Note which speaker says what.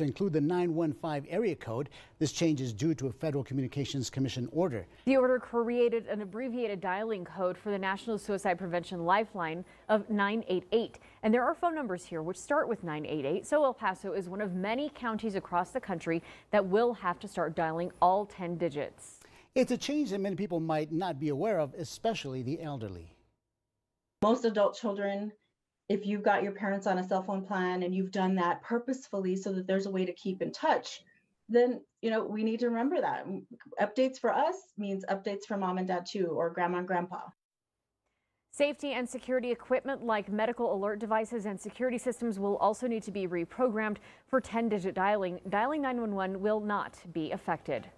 Speaker 1: to include the 915 area code. This change is due to a Federal Communications Commission order.
Speaker 2: The order created an abbreviated dialing code for the National Suicide Prevention Lifeline of 988. And there are phone numbers here which start with 988. So El Paso is one of many counties across the country that will have to start dialing all 10 digits.
Speaker 1: It's a change that many people might not be aware of, especially the elderly.
Speaker 3: Most adult children if you've got your parents on a cell phone plan and you've done that purposefully so that there's a way to keep in touch, then you know we need to remember that updates for us means updates for mom and dad too, or grandma and grandpa.
Speaker 2: Safety and security equipment like medical alert devices and security systems will also need to be reprogrammed for 10 digit dialing. Dialing 911 will not be affected.